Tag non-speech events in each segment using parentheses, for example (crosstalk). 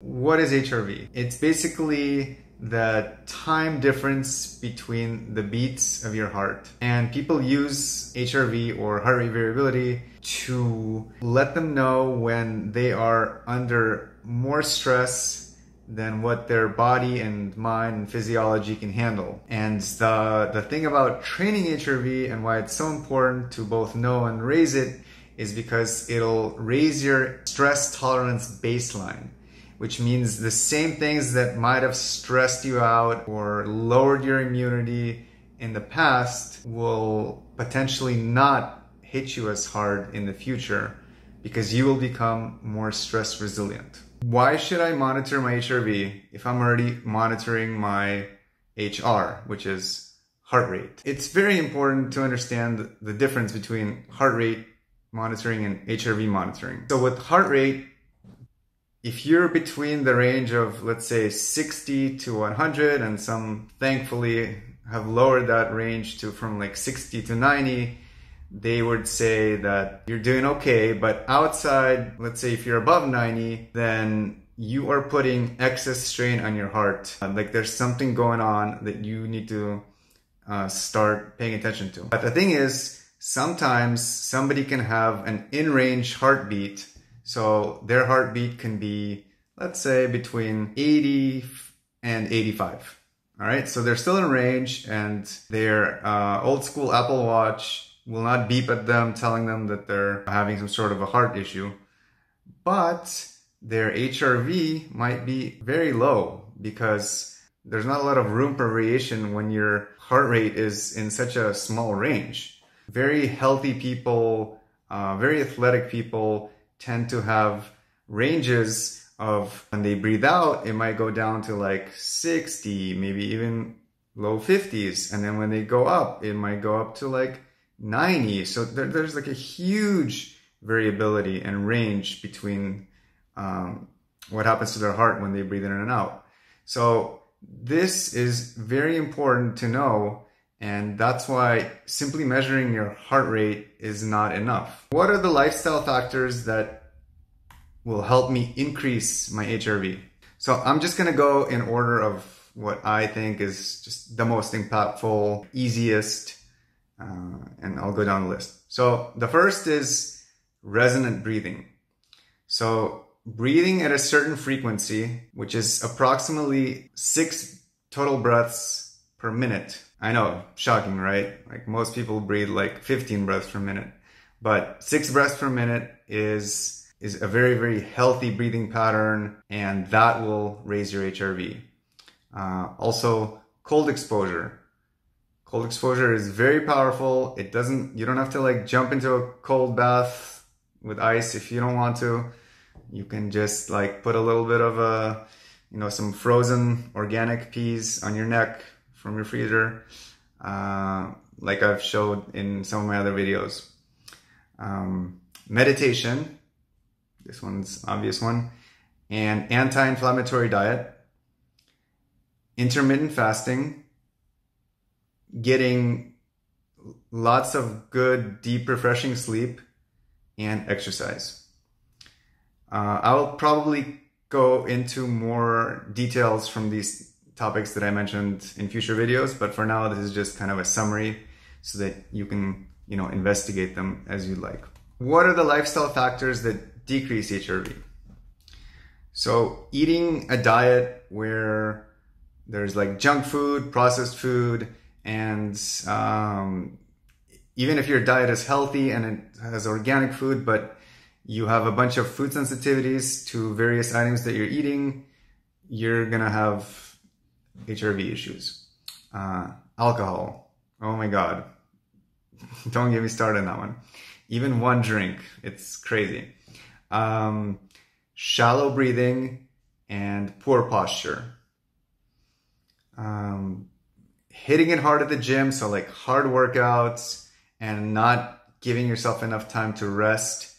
What is HRV? It's basically the time difference between the beats of your heart. And people use HRV or heart rate variability to let them know when they are under more stress than what their body and mind and physiology can handle. And the, the thing about training HRV and why it's so important to both know and raise it is because it'll raise your stress tolerance baseline which means the same things that might have stressed you out or lowered your immunity in the past will potentially not hit you as hard in the future because you will become more stress resilient. Why should I monitor my HRV if I'm already monitoring my HR, which is heart rate? It's very important to understand the difference between heart rate monitoring and HRV monitoring. So with heart rate, if you're between the range of let's say 60 to 100 and some thankfully have lowered that range to from like 60 to 90 they would say that you're doing okay. But outside let's say if you're above 90 then you are putting excess strain on your heart. Like there's something going on that you need to uh, start paying attention to. But the thing is sometimes somebody can have an in-range heartbeat so their heartbeat can be, let's say, between 80 and 85. All right, so they're still in range, and their uh, old school Apple Watch will not beep at them telling them that they're having some sort of a heart issue. But their HRV might be very low because there's not a lot of room for variation when your heart rate is in such a small range. Very healthy people, uh, very athletic people tend to have ranges of when they breathe out, it might go down to like 60, maybe even low 50s. And then when they go up, it might go up to like 90. So there, there's like a huge variability and range between um, what happens to their heart when they breathe in and out. So this is very important to know and that's why simply measuring your heart rate is not enough. What are the lifestyle factors that will help me increase my HRV? So I'm just gonna go in order of what I think is just the most impactful, easiest, uh, and I'll go down the list. So the first is resonant breathing. So breathing at a certain frequency, which is approximately six total breaths per minute, I know, shocking, right? Like most people breathe like 15 breaths per minute, but six breaths per minute is is a very very healthy breathing pattern, and that will raise your HRV. Uh, also, cold exposure. Cold exposure is very powerful. It doesn't. You don't have to like jump into a cold bath with ice if you don't want to. You can just like put a little bit of a, you know, some frozen organic peas on your neck from your freezer, uh, like I've showed in some of my other videos. Um, meditation, this one's obvious one, and anti-inflammatory diet, intermittent fasting, getting lots of good, deep, refreshing sleep, and exercise. Uh, I'll probably go into more details from these topics that I mentioned in future videos, but for now, this is just kind of a summary so that you can, you know, investigate them as you like. What are the lifestyle factors that decrease HRV? So eating a diet where there's like junk food, processed food, and um, even if your diet is healthy and it has organic food, but you have a bunch of food sensitivities to various items that you're eating, you're gonna have HRV issues. Uh, alcohol. Oh my God. (laughs) Don't get me started on that one. Even one drink, it's crazy. Um, shallow breathing and poor posture. Um, hitting it hard at the gym, so like hard workouts and not giving yourself enough time to rest.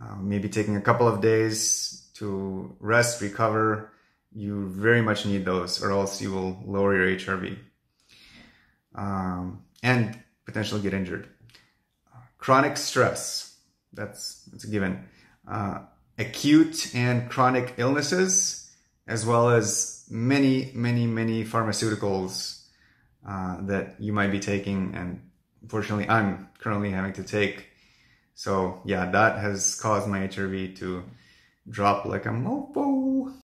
Uh, maybe taking a couple of days to rest, recover, you very much need those or else you will lower your HRV um, and potentially get injured. chronic stress, that's, that's a given. Uh, acute and chronic illnesses, as well as many, many, many pharmaceuticals uh, that you might be taking. And unfortunately, I'm currently having to take. So, yeah, that has caused my HRV to drop like a mofo.